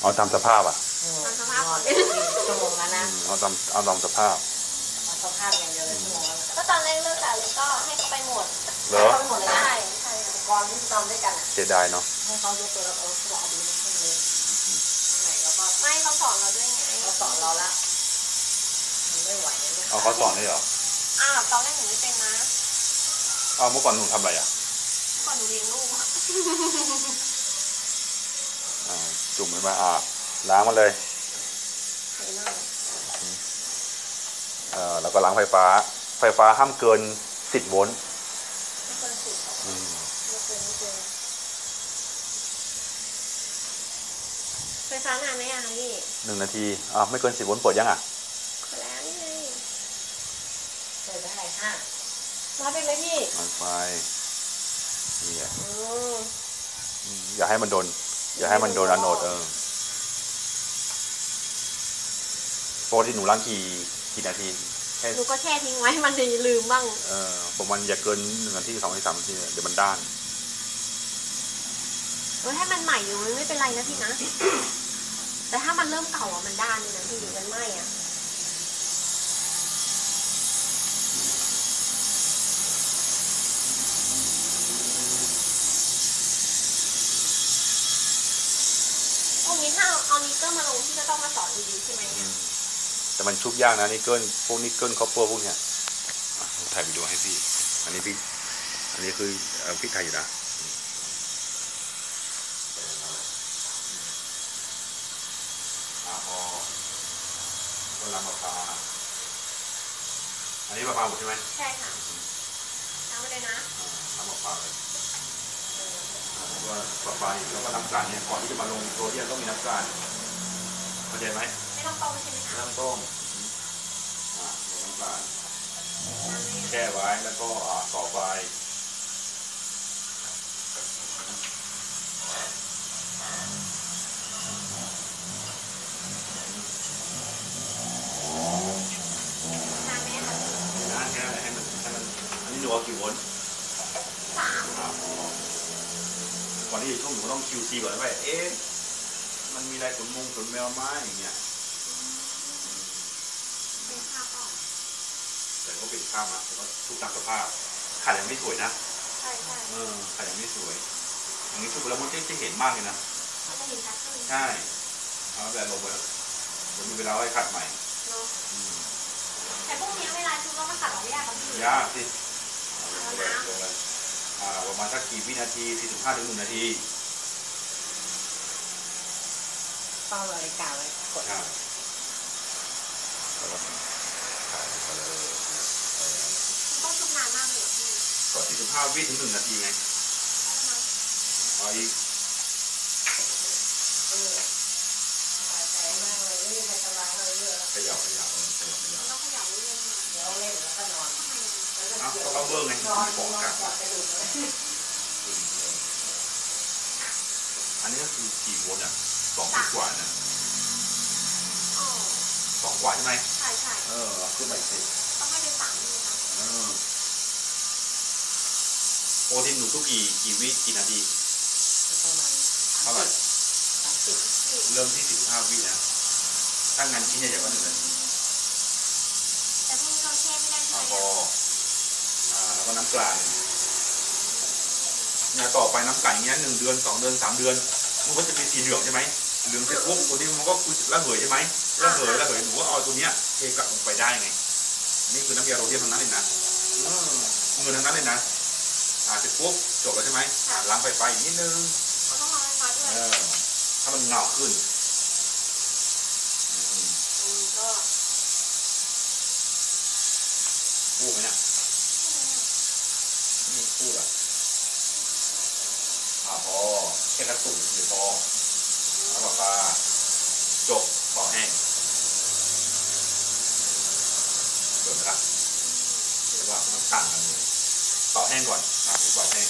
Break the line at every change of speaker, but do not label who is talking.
เอาตามสภาพอะ
อืม
ตามสภาพ
นอนชั่วโมงแล้วนะ
เอาตามเอาตามสภาพ
เอาสภาพอย่างเดียวเลยชั่วโมงแล้วนะ
ก็ตอนแรกเลิกกันแล้วก็ให้เขาไปหมด
เหรอ
ไปหมดเลยนะ
ใช่ใช่ค่ะ
ก่อนที่จะนอนด้วยกันอะ
เสียดายเนาะ
ให้เขายกตัวเราเอาเขาบอกเอาดีไม่ใช่เลยไหนแล้วก็
ไม่เขาสอนเราด้วยไง
เขาสอนเราละมันไม่ไหวนะลูก
เอาเขาสอนได้เหรอ
อ้าวตอนแรกหนูไม่เป็นนะ
เอาเมื่อก่อนหนูทำอะไรอะ
ก่อนหนูเลี้ยงลูก
อ่า จุ่มมันมาอ่าล้างมันเลย
เห็นไหม
เอ่อแล้วก็ล้างไฟฟ้า ไฟฟ้าห้ามเกินสิบโวลต์
ไม่เกินสิบ
อืม
ไม่เกินไม่เกินไฟฟ้านานไหมอะคะพี่
หนึ่งนาทีอ่าไม่เกินสิบโวลต์เปิดยังอะ
เปิดแล้วนี่ไง
เปิดได้ห้ารับไปไหมพี่
ไฟไฟนี่อะ
อืม
อืมอย่าให้มันโดน อย่าให้มันโดนอะโนดเออปกติหนูล้างกี่กี่นาทีแค่
หนูก็แช่ทิ้งไว้มันจะลืมบ้าง
เออประมาณอย่าเกินหนึ่งนาทีสองนาทีสามนาทีเดี๋ยวมันด้าน
เออให้มันใหม่อยู่มันไม่เป็นไรนะพี่นะ แต่ถ้ามันเริ่มเก่าอะมันด้านเลยนะพี่หรือมันไหม้อะ พวกนี้ถ้า เอานิกเกอร์มาลงพี่ก็ต้องมาสอนดีๆใช่ไหม
อื
เนี่ย
มแต่มันชุบยากนะนิกเกิลพวกนิกเกิลคอปเปอร์พวกเนี้ยอะถ่ายวิดีโอให้พี่ อันนี้พี่ อันนี้คือเอ่อพี่ถ่ายอยู่นะอะพอก็ลำมะพร้าวอันนี้มะพร้าวหมดใช่ไหม
ใช่ค่ะทำไปเลยนะ
อ่าน้ำมะพร้าวเลย แล้วก็ปลาปลาอีกแล้วก็น้ำตาลเนี่ยก่อนที่จะมาลงโซเดียมต้องมีน้ำตาลเข้าใจไหม
ไม่ต้องต้มใช่ไหมคะ
น้ำต้มอ่าลงน้ำตาล
น้ำไม่
แช่ไว้แล้วก็อ่าต่อไฟ
น้ำไม่ค่ะ
นะแค่ให้มันให้มันอันนี้หนูเอากี่โวลต์
สาม
อ่า ก่อนที่จะชุ่มหนูก็ต้อง QC ก่อนนะว่าเอ๊ะมันมีอะไรขนมงขนแมวไม้อย่างเงี้ย
เป็นข้าวก่อน
แต่ก็เป็นข้ามนะแต่ก็ชุบตามสภาพขาดยังไม่สวยนะ
ใช่ใช่
เออขาดยังไม่สวย อย่างนี้ชุบไปแล้วมันก็จะเห็นมากเลยนะ
มันจะเห็นชัดขึ้น
ใช่เอาแบบลงไปแล้วเดี๋ยวมีเวลาไว้ขัดใหม่
เนาะ
อืม
แต่พวกนี้เวลาชุบแล้วมันตัดออกไม่ยากครับพี่
ยากสิเอาลงไปลงไปอ่า ประมาณสักกี่วินาที45ถึง1นาที
เป้านาฬิกาไว้กด
ใช่แล้วก็ถ่ายไปเลย
มันต้องชุบนานมากเลยเหรอพี่
ก็45วิถึง1นาทีไงเอาอีก
เออสบายใจมากเลยไม่มีใครทำร้ายเราเยอะแล้ว
ขยับขยับเออขยับขยับ
มันต้องเขย่าเรื่อยๆใช่ไหม
เดี๋ยวเล่นแล้วก็นอน
ทำไมอะ
แล้วก็
เอ้า
เกี่ยว
ก็เราเบิ้งไง
นอน
ของ
นอน
กัด
กอดกระดูกเลย
อันนี้ก็คือกี่โวลต์อะสองกว่านะ
อ๋อ
สองกว่าใช่ไหม
ใช่ใช่
เออเอาขึ้นไปสิ
ต้องให้เป็นสามใช่ไหมคะ
เออโอทินหนูทุกกี่กี่วิกี่นาที
ประมาณ
เท่าไหร่
สามสิบ
พี่
เริ่มที่15วินะถ้างานชิ้นใหญ่ๆก็หนึ่งนาที
แต่พวกนี้เราแช่ไม่ได้ใช่
อ่า
ไหม
พออ่าแล้วก็น้ำกลั่นเนี่ยต่อไปน้ำกลั่นอย่างเงี้ยหนึ่งเดือนสองเดือนสามเดือน มันก็จะเป็นสีเหลืองใช่ไหมเหลืองเสร็จปุ๊บตัวนี้มันก็คือระเหยใช่ไหมระเหยระเหยหนูก็เอาตัวเนี้ยเทกลับลงไปได้ไง นี่คือน้ำยาโรเดียมทั้งนั้นเลยนะเออเงินทั้งนั้นเลยนะอ่าเสร็จปุ๊บจบแล้วใช่ไหมอ่าล้างไฟฟ้าอีกนิดนึง
มันต้องรอให้มาด้วย
เออถ้ามันเงาขึ้นอืม
อืมก็
พูดไหมเนี่ยนี่พูดอะอ่าพอ แค่กระตุกหรือพอแล้วก็ปลาจบต่อแห้งเกิดไหมล่ะหรือว่ามันต่างกันเลยต่อแห้งก่อนอะต่อแห้ง